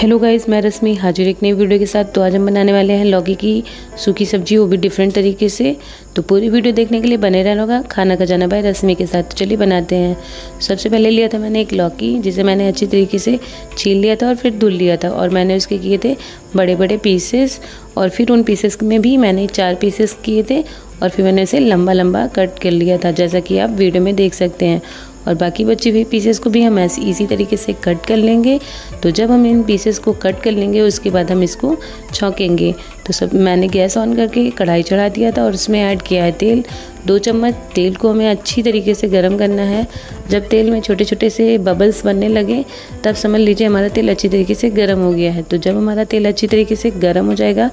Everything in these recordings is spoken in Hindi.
हेलो गाइस मैं रश्मि हाजिर एक नई वीडियो के साथ। तो आज हम बनाने वाले हैं लौकी की सूखी सब्ज़ी, वो भी डिफरेंट तरीके से। तो पूरी वीडियो देखने के लिए बने रहना होगा। खाना खजाना भाई रश्मि के साथ। तो चलिए बनाते हैं। सबसे पहले लिया था मैंने एक लौकी, जिसे मैंने अच्छी तरीके से छील लिया था और फिर धुल लिया था। और मैंने उसके किए थे बड़े बड़े पीसेस और फिर उन पीसेस में भी मैंने चार पीसेस किए थे। और फिर मैंने इसे लंबा लंबा कट कर लिया था, जैसा कि आप वीडियो में देख सकते हैं। और बाकी बचे हुए पीसेस को भी हम ऐसे इसी तरीके से कट कर लेंगे। तो जब हम इन पीसेस को कट कर लेंगे, उसके बाद हम इसको छौंकेंगे। तो सब मैंने गैस ऑन करके कढ़ाई चढ़ा दिया था और उसमें ऐड किया है तेल। दो चम्मच तेल को हमें अच्छी तरीके से गर्म करना है। जब तेल में छोटे छोटे से बबल्स बनने लगे, तब समझ लीजिए हमारा तेल अच्छी तरीके से गर्म हो गया है। तो जब हमारा तेल अच्छी तरीके से गर्म हो जाएगा,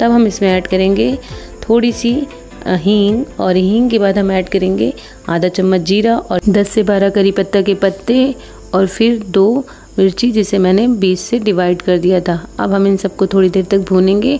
तब हम इसमें ऐड करेंगे थोड़ी सी हींग और हींग के बाद हम ऐड करेंगे आधा चम्मच जीरा और 10 से 12 करी पत्ता के पत्ते और फिर दो मिर्ची जिसे मैंने 20 से डिवाइड कर दिया था। अब हम इन सबको थोड़ी देर तक भूनेंगे।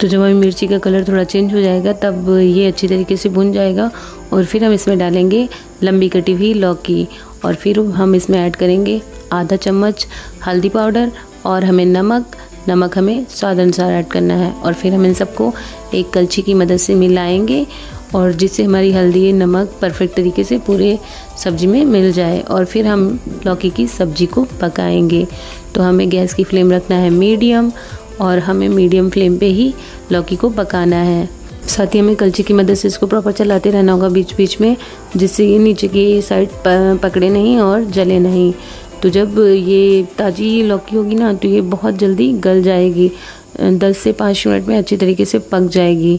तो जब हमें मिर्ची का कलर थोड़ा चेंज हो जाएगा, तब ये अच्छी तरीके से भुन जाएगा और फिर हम इसमें डालेंगे लंबी कटी हुई लौकी और फिर हम इसमें ऐड करेंगे आधा चम्मच हल्दी पाउडर और हमें नमक नमक हमें स्वाद अनुसार ऐड करना है और फिर हम इन सबको एक कलछी की मदद से मिलाएँगे और जिससे हमारी हल्दी नमक परफेक्ट तरीके से पूरे सब्ज़ी में मिल जाए और फिर हम लौकी की सब्ज़ी को पकाएँगे। तो हमें गैस की फ्लेम रखना है मीडियम और हमें मीडियम फ्लेम पे ही लौकी को पकाना है। साथ ही हमें कलची की मदद से इसको प्रॉपर चलाते रहना होगा बीच बीच में, जिससे ये नीचे की साइड पकड़े नहीं और जले नहीं। तो जब ये ताज़ी लौकी होगी ना तो ये बहुत जल्दी गल जाएगी। दस से पाँच मिनट में अच्छी तरीके से पक जाएगी।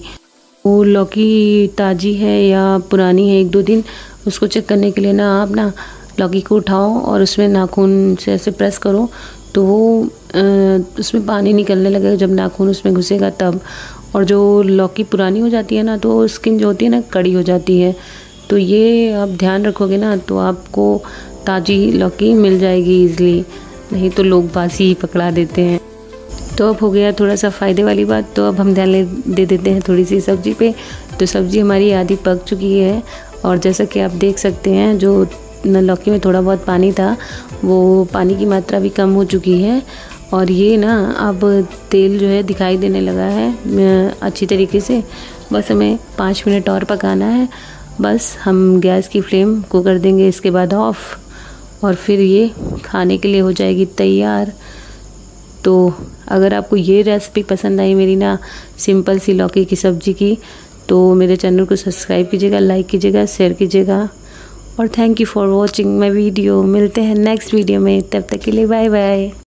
वो लौकी ताज़ी है या पुरानी है, एक दो दिन उसको चेक करने के लिए ना आप ना लौकी को उठाओ और उसमें नाखून से ऐसे प्रेस करो तो वो उसमें पानी निकलने लगेगा। जब नाखून उसमें घुसेगा तब। और जो लौकी पुरानी हो जाती है ना तो स्किन जो होती है ना, कड़ी हो जाती है। तो ये आप ध्यान रखोगे ना तो आपको ताज़ी लौकी मिल जाएगी ईज़िली नहीं तो लोग बासी ही पकड़ा देते हैं। तो अब हो गया थोड़ा सा फ़ायदे वाली बात। तो अब हम ध्यान दे देते हैं थोड़ी सी सब्ज़ी पे। तो सब्ज़ी हमारी आधी पक चुकी है। और जैसा कि आप देख सकते हैं, जो लौकी में थोड़ा बहुत पानी था, वो पानी की मात्रा भी कम हो चुकी है। और ये ना, अब तेल जो है दिखाई देने लगा है अच्छी तरीके से। बस हमें पाँच मिनट और पकाना है। बस हम गैस की फ्लेम को कर देंगे, इसके बाद ऑफ़ और फिर ये खाने के लिए हो जाएगी तैयार। तो अगर आपको ये रेसिपी पसंद आई मेरी ना सिंपल सी लौकी की सब्ज़ी की तो मेरे चैनल को सब्सक्राइब कीजिएगा लाइक कीजिएगा शेयर कीजिएगा। और thank you for watching my video मिलते हैं नेक्स्ट वीडियो में। तब तक के लिए बाय बाय